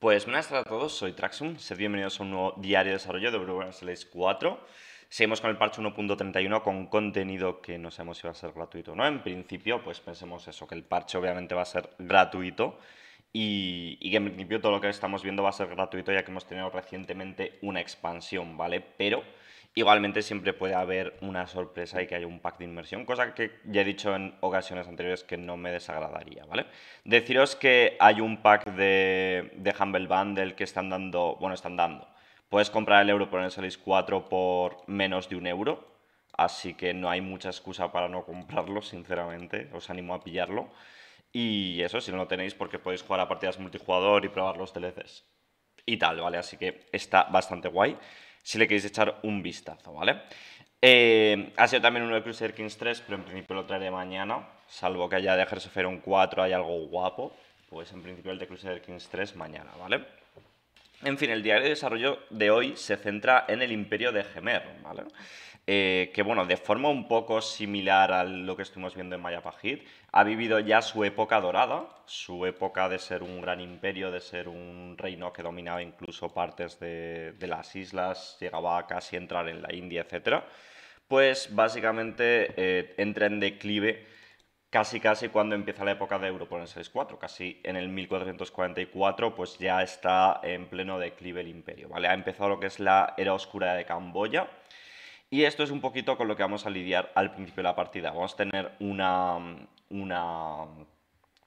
Pues buenas tardes a todos, soy Traxum, sed bienvenidos a un nuevo diario de desarrollo de Euroverse 4. Seguimos con el parche 1.31 con contenido que no sabemos si va a ser gratuito o no. En principio, pues pensemos eso, que el parche obviamente va a ser gratuito y, y, que en principio todo lo que estamos viendo va a ser gratuito ya que hemos tenido recientemente una expansión, ¿vale? Pero igualmente siempre puede haber una sorpresa y que haya un pack de inmersión, cosa que ya he dicho en ocasiones anteriores que no me desagradaría, ¿vale? Deciros que hay un pack de, de Humble Bundle que están dando, bueno, están dando. Puedes comprar el euro por el Solis 4 por menos de un euro, así que no hay mucha excusa para no comprarlo, sinceramente, os animo a pillarlo. Y eso, si no lo tenéis, porque podéis jugar a partidas multijugador y probar los DLCs y tal, ¿vale? Así que está bastante guay si le queréis echar un vistazo, ¿vale? Eh, ha sido también uno de Crusader Kings 3, pero en principio lo traeré mañana, salvo que haya de Hearts un 4 hay algo guapo, pues en principio el de Crusader Kings 3 mañana, ¿vale? En fin, el diario de desarrollo de hoy se centra en el imperio de Gemer, ¿vale? Eh, que bueno, de forma un poco similar a lo que estuvimos viendo en Mayapajit, ha vivido ya su época dorada, su época de ser un gran imperio, de ser un reino que dominaba incluso partes de, las islas, llegaba a casi entrar en la India, etc. Pues básicamente eh, entra en declive casi casi cuando empieza la época de Europa en el 64, casi en el 1444 pues ya está en pleno declive el imperio, ¿vale? Ha empezado lo que es la era oscura de Camboya, y esto es un poquito con lo que vamos a lidiar al principio de la partida. Vamos a tener una,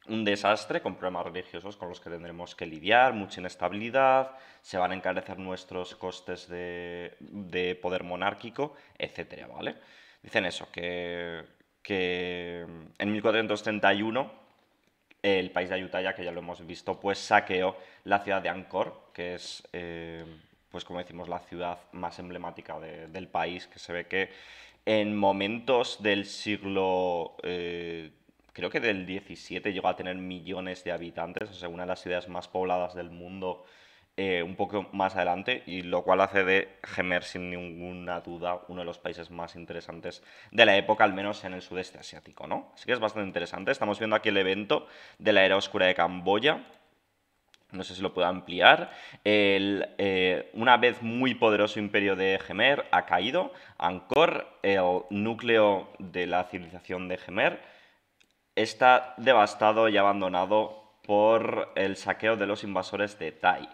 un desastre con problemas religiosos con los que tendremos que lidiar, mucha inestabilidad, se van a encarecer nuestros costes de, poder monárquico, etcétera, ¿vale? Dicen eso, que, que en 1431 el país de Ayutthaya, que ya lo hemos visto, pues saqueó la ciudad de Angkor, que es... Eh, pues como decimos, la ciudad más emblemática del país, que se ve que en momentos del siglo, eh, creo que del 17 llegó a tener millones de habitantes, o sea, una de las ciudades más pobladas del mundo eh, un poco más adelante, y lo cual hace de Gemer sin ninguna duda uno de los países más interesantes de la época, al menos en el sudeste asiático, ¿no? Así que es bastante interesante. Estamos viendo aquí el evento de la era oscura de Camboya, no sé si lo puedo ampliar. El, eh, una vez muy poderoso imperio de Gemer ha caído. Angkor, el núcleo de la civilización de Gemer, está devastado y abandonado por el saqueo de los invasores de Tai.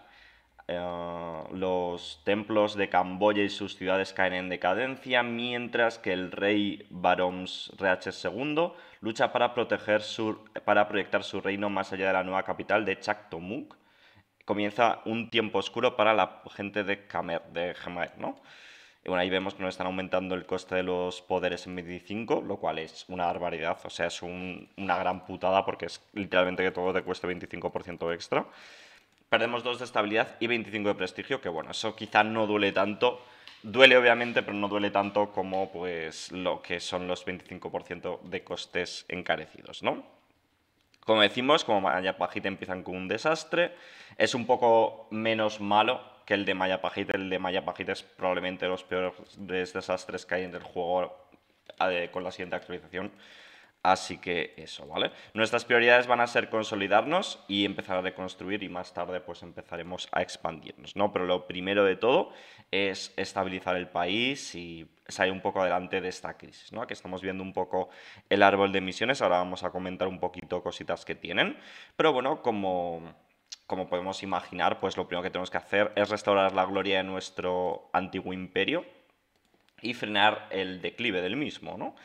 Eh, los templos de Camboya y sus ciudades caen en decadencia, mientras que el rey Baroms Reaches II lucha para, proteger su, para proyectar su reino más allá de la nueva capital de Chaktomuk, comienza un tiempo oscuro para la gente de Khmer, de Khmer, ¿no? Bueno, ahí vemos que nos están aumentando el coste de los poderes en 25, lo cual es una barbaridad, o sea, es una gran putada porque es literalmente que todo te cueste 25% extra. Perdemos 2 de estabilidad y 25 de prestigio, que bueno, eso quizá no duele tanto. Duele obviamente, pero no duele tanto como pues lo que son los 25% de costes encarecidos, ¿no? Como decimos, como Mayapajit empiezan con un desastre, es un poco menos malo que el de Mayapajit. El de Mayapajit es probablemente los peores desastres que hay en el juego eh, con la siguiente actualización. Así que eso, ¿vale? Nuestras prioridades van a ser consolidarnos y empezar a reconstruir y más tarde pues empezaremos a expandirnos, ¿no? Pero lo primero de todo es estabilizar el país y salir un poco adelante de esta crisis, ¿no? Aquí estamos viendo un poco el árbol de misiones, ahora vamos a comentar un poquito cositas que tienen, pero bueno, como, como podemos imaginar, pues lo primero que tenemos que hacer es restaurar la gloria de nuestro antiguo imperio y frenar el declive del mismo, ¿no?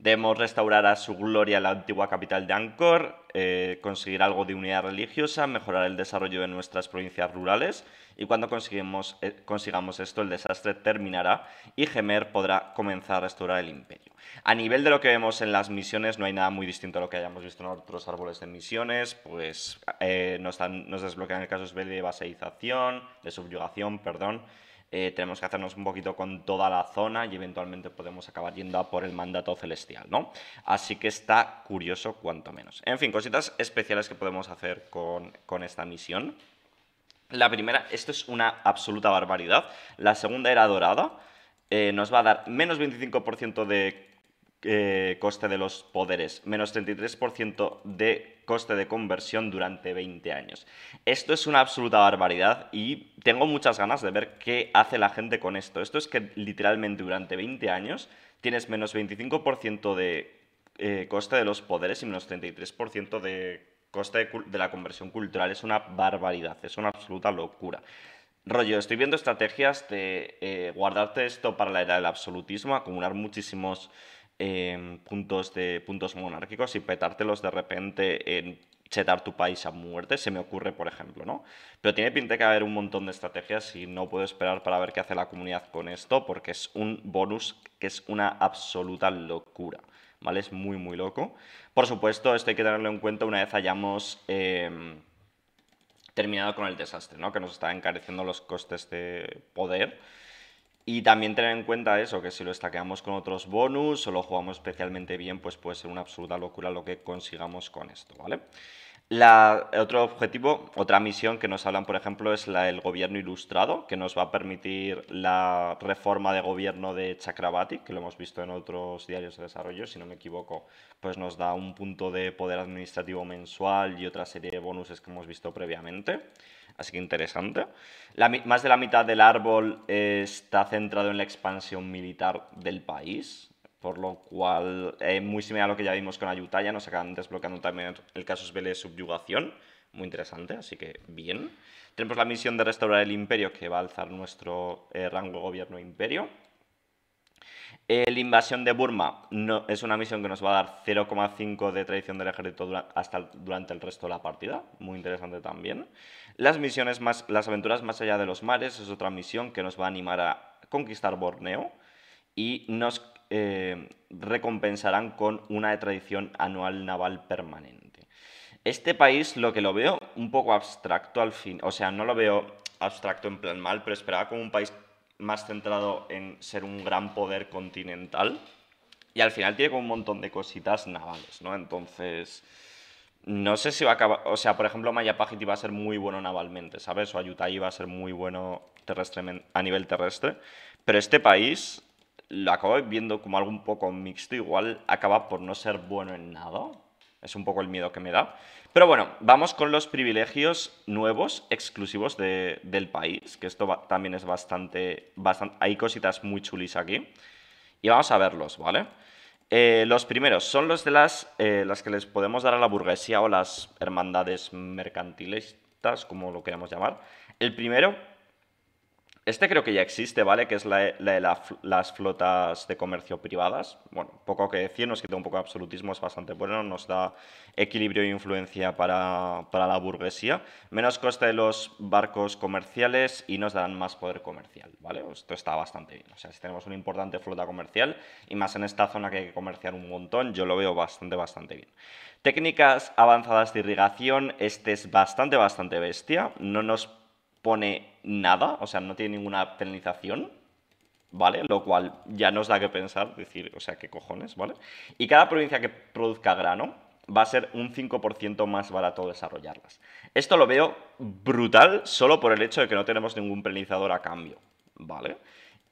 Debemos restaurar a su gloria la antigua capital de Angkor, eh, conseguir algo de unidad religiosa, mejorar el desarrollo de nuestras provincias rurales y cuando eh, consigamos esto el desastre terminará y Gemer podrá comenzar a restaurar el imperio. A nivel de lo que vemos en las misiones no hay nada muy distinto a lo que hayamos visto en otros árboles de misiones, pues eh, nos, nos, desbloquean el caso de baseización, de subyugación, perdón, eh, tenemos que hacernos un poquito con toda la zona y eventualmente podemos acabar yendo a por el mandato celestial, ¿no? Así que está curioso cuanto menos. En fin, cositas especiales que podemos hacer con, esta misión. La primera, esto es una absoluta barbaridad. La segunda era dorada. Eh, nos va a dar menos 25% de eh, coste de los poderes, menos 33% de coste de conversión durante 20 años. Esto es una absoluta barbaridad y tengo muchas ganas de ver qué hace la gente con esto. Esto es que literalmente durante 20 años tienes menos 25% de eh, coste de los poderes y menos 33% de coste de, la conversión cultural. Es una barbaridad, es una absoluta locura. Rollo, estoy viendo estrategias de eh, guardarte esto para la era del absolutismo, acumular muchísimos Puntos, de, puntos monárquicos y petártelos de repente en chetar tu país a muerte, se me ocurre, por ejemplo, ¿no? Pero tiene pinta que haber un montón de estrategias y no puedo esperar para ver qué hace la comunidad con esto, porque es un bonus que es una absoluta locura, ¿vale? Es muy, muy loco. Por supuesto, esto hay que tenerlo en cuenta una vez hayamos em, terminado con el desastre, ¿no? Que nos está encareciendo los costes de poder y también tener en cuenta eso, que si lo estaqueamos con otros bonus o lo jugamos especialmente bien, pues puede ser una absoluta locura lo que consigamos con esto, ¿vale? La, otro objetivo, otra misión que nos hablan, por ejemplo, es la del gobierno ilustrado, que nos va a permitir la reforma de gobierno de Chakrabarti, que lo hemos visto en otros diarios de desarrollo, si no me equivoco, pues nos da un punto de poder administrativo mensual y otra serie de bonuses que hemos visto previamente así que interesante. más de la mitad del árbol está centrado en la expansión militar del país, por lo cual eh, muy similar a lo que ya vimos con Ayutthaya, nos acaban desbloqueando también el caso de subjugación, muy interesante, así que bien. Tenemos la misión de restaurar el imperio, que va a alzar nuestro eh, rango gobierno imperio. La invasión de Burma no, es una misión que nos va a dar 0,5 de tradición del ejército hasta durante el resto de la partida, muy interesante también. Las misiones más, las aventuras más allá de los mares es otra misión que nos va a animar a conquistar Borneo y nos eh, recompensarán con una tradición anual naval permanente. Este país lo que lo veo un poco abstracto al fin, o sea, no lo veo abstracto en plan mal, pero esperaba como un país más centrado en ser un gran poder continental. Y al final tiene como un montón de cositas navales, ¿no? Entonces, no sé si va a acabar... O sea, por ejemplo, Mayapagiti va a ser muy bueno navalmente, ¿sabes? O Ayutthaya va a ser muy bueno terrestre, a nivel terrestre. Pero este país lo acabo viendo como algo un poco mixto. Igual acaba por no ser bueno en nada. Es un poco el miedo que me da. Pero bueno, vamos con los privilegios nuevos, exclusivos del país, que esto también es bastante, bastante... Hay cositas muy chulis aquí. Y vamos a verlos, ¿vale? Eh, los primeros son los de las, eh, las que les podemos dar a la burguesía o las hermandades mercantilistas, como lo queramos llamar. El primero este creo que ya existe, ¿vale? Que es la, de las flotas de comercio privadas. Bueno, poco que decir, nos quita un poco de absolutismo, es bastante bueno, nos da equilibrio e influencia para, la burguesía, menos coste de los barcos comerciales y nos dan más poder comercial, ¿vale? Esto está bastante bien. O sea, si tenemos una importante flota comercial y más en esta zona que hay que comerciar un montón, yo lo veo bastante, bastante bien. Técnicas avanzadas de irrigación, este es bastante, bastante bestia. No nos pone nada, o sea, no tiene ninguna penalización, ¿vale? Lo cual ya nos da que pensar, decir, o sea, ¿qué cojones, ¿vale? Y cada provincia que produzca grano va a ser un 5% más barato desarrollarlas. Esto lo veo brutal solo por el hecho de que no tenemos ningún penalizador a cambio, ¿vale?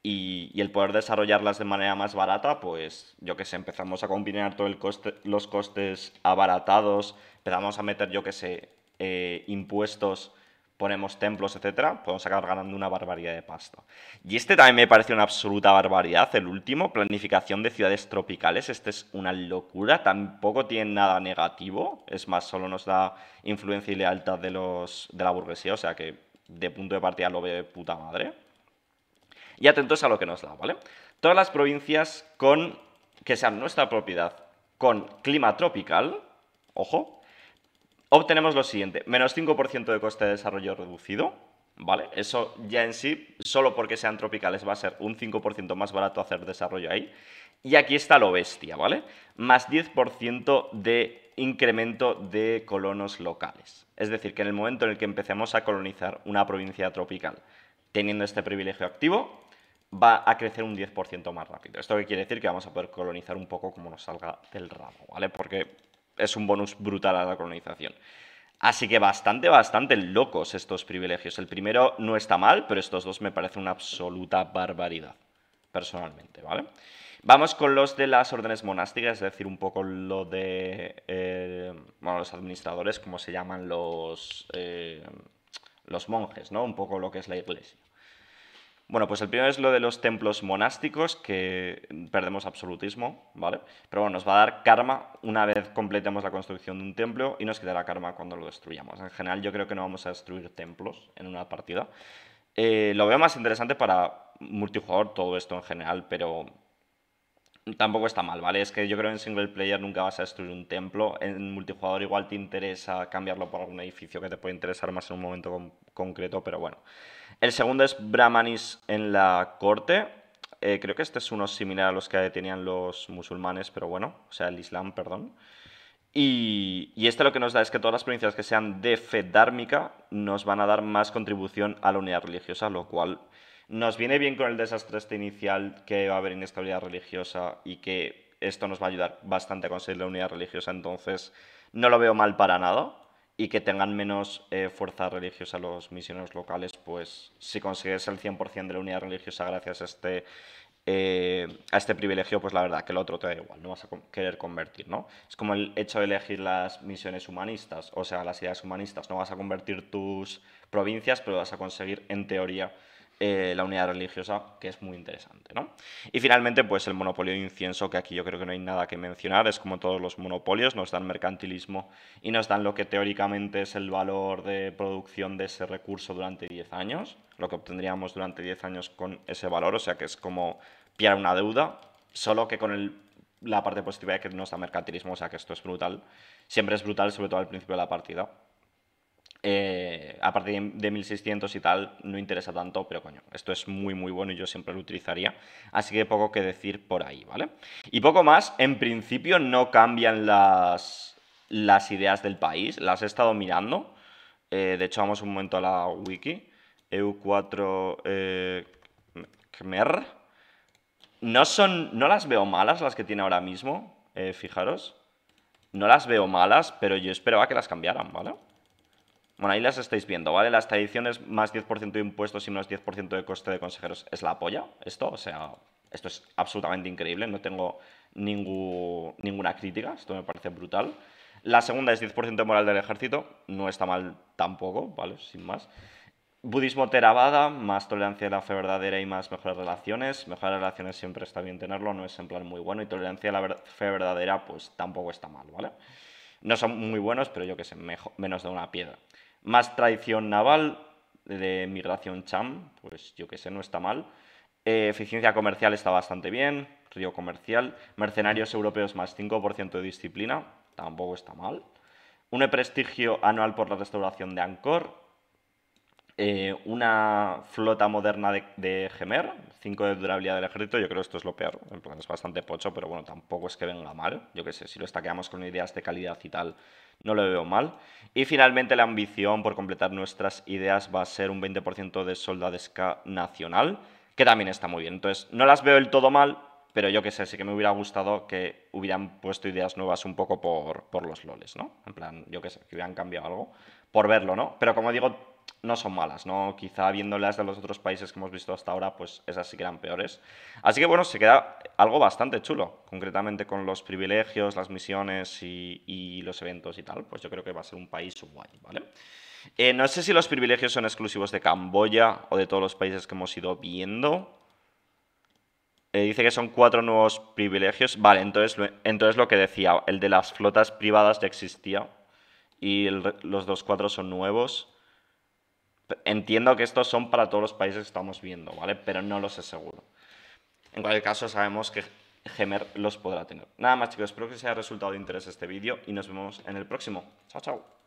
Y, el poder desarrollarlas de manera más barata, pues yo que sé, empezamos a combinar todos coste, los costes abaratados, empezamos a meter, yo que sé, eh, impuestos ponemos templos, etcétera, podemos acabar ganando una barbaridad de pasta. Y este también me parece una absoluta barbaridad, el último, planificación de ciudades tropicales. Este es una locura, tampoco tiene nada negativo, es más, solo nos da influencia y lealtad de, los, de la burguesía, o sea que de punto de partida lo ve de puta madre. Y atentos a lo que nos da, ¿vale? Todas las provincias con que sean nuestra propiedad con clima tropical, ojo, obtenemos lo siguiente, menos 5% de coste de desarrollo reducido, ¿vale? Eso ya en sí, solo porque sean tropicales, va a ser un 5% más barato hacer desarrollo ahí. Y aquí está lo bestia, ¿vale? Más 10% de incremento de colonos locales. Es decir, que en el momento en el que empecemos a colonizar una provincia tropical teniendo este privilegio activo, va a crecer un 10% más rápido. ¿Esto qué quiere decir? Que vamos a poder colonizar un poco como nos salga del rabo, ¿vale? Porque es un bonus brutal a la colonización. Así que bastante, bastante locos estos privilegios. El primero no está mal, pero estos dos me parecen una absoluta barbaridad, personalmente, ¿vale? Vamos con los de las órdenes monásticas, es decir, un poco lo de eh, bueno, los administradores, como se llaman los, eh, los monjes, ¿no? Un poco lo que es la iglesia. Bueno, pues el primero es lo de los templos monásticos, que perdemos absolutismo, ¿vale? Pero bueno, nos va a dar karma una vez completemos la construcción de un templo y nos quedará karma cuando lo destruyamos. En general yo creo que no vamos a destruir templos en una partida. Eh, lo veo más interesante para multijugador todo esto en general, pero tampoco está mal, ¿vale? Es que yo creo que en single player nunca vas a destruir un templo. En multijugador igual te interesa cambiarlo por algún edificio que te puede interesar más en un momento concreto, pero bueno. El segundo es Brahmanis en la corte. Eh, creo que este es uno similar a los que tenían los musulmanes, pero bueno, o sea, el Islam, perdón. Y, y, este lo que nos da es que todas las provincias que sean de fe dármica nos van a dar más contribución a la unidad religiosa, lo cual nos viene bien con el desastre este inicial que va a haber inestabilidad religiosa y que esto nos va a ayudar bastante a conseguir la unidad religiosa, entonces no lo veo mal para nada y que tengan menos eh, fuerza religiosa los misioneros locales, pues si consigues el 100% de la unidad religiosa gracias a este, eh, a este privilegio, pues la verdad que el otro te da igual, no vas a querer convertir, ¿no? Es como el hecho de elegir las misiones humanistas, o sea, las ideas humanistas, no vas a convertir tus provincias, pero vas a conseguir, en teoría, eh, la unidad religiosa, que es muy interesante. ¿no? Y finalmente, pues el monopolio de incienso, que aquí yo creo que no hay nada que mencionar, es como todos los monopolios, nos dan mercantilismo y nos dan lo que teóricamente es el valor de producción de ese recurso durante 10 años, lo que obtendríamos durante 10 años con ese valor, o sea que es como pillar una deuda, solo que con el, la parte positiva de que nos da mercantilismo, o sea que esto es brutal. Siempre es brutal, sobre todo al principio de la partida eh, a partir de 1600 y tal no interesa tanto, pero coño, esto es muy muy bueno y yo siempre lo utilizaría. Así que poco que decir por ahí, ¿vale? Y poco más, en principio no cambian las, las ideas del país, las he estado mirando. Eh, de hecho, vamos un momento a la wiki. EU4 eh, Khmer. No, son, no las veo malas las que tiene ahora mismo, eh, fijaros. No las veo malas, pero yo esperaba que las cambiaran, ¿vale? Bueno, ahí las estáis viendo, ¿vale? Las tradiciones más 10% de impuestos y menos 10% de coste de consejeros es la polla, esto, o sea, esto es absolutamente increíble, no tengo ninguna crítica, esto me parece brutal. La segunda es 10% de moral del ejército, no está mal tampoco, ¿vale? Sin más. Budismo Theravada, más tolerancia de la fe verdadera y más mejores relaciones. Mejores relaciones siempre está bien tenerlo, no es en plan muy bueno. Y tolerancia de la fe verdadera, pues tampoco está mal, ¿vale? No son muy buenos, pero yo que sé, menos de una piedra. Más tradición naval de migración cham, pues yo que sé, no está mal. Eh, eficiencia comercial está bastante bien. Río comercial. Mercenarios europeos más 5% de disciplina, tampoco está mal. Un prestigio anual por la restauración de Angkor. Eh, una flota moderna de, Gemer, 5 de durabilidad del ejército, yo creo que esto es lo peor, en plan es bastante pocho, pero bueno, tampoco es que venga mal, yo que sé, si lo estaqueamos con ideas de calidad y tal, no lo veo mal. Y finalmente la ambición por completar nuestras ideas va a ser un 20% de soldadesca nacional, que también está muy bien. Entonces, no las veo del todo mal, pero yo que sé, sí que me hubiera gustado que hubieran puesto ideas nuevas un poco por, por los loles, ¿no? En plan, yo que sé, que hubieran cambiado algo por verlo, ¿no? Pero como digo, no son malas, ¿no? Quizá viéndolas de los otros países que hemos visto hasta ahora, pues esas sí que eran peores. Así que bueno, se queda algo bastante chulo, concretamente con los privilegios, las misiones y, los eventos y tal, pues yo creo que va a ser un país guay, ¿vale? Eh, no sé si los privilegios son exclusivos de Camboya o de todos los países que hemos ido viendo. Eh, dice que son cuatro nuevos privilegios. Vale, entonces, entonces lo que decía, el de las flotas privadas ya existía y los dos cuatro son nuevos. Entiendo que estos son para todos los países que estamos viendo, ¿vale? Pero no lo sé seguro. En cualquier caso, sabemos que Gemer los podrá tener. Nada más, chicos. Espero que os haya resultado de interés este vídeo y nos vemos en el próximo. Chao, chao.